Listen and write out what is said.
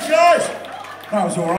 Thanks. That was all right.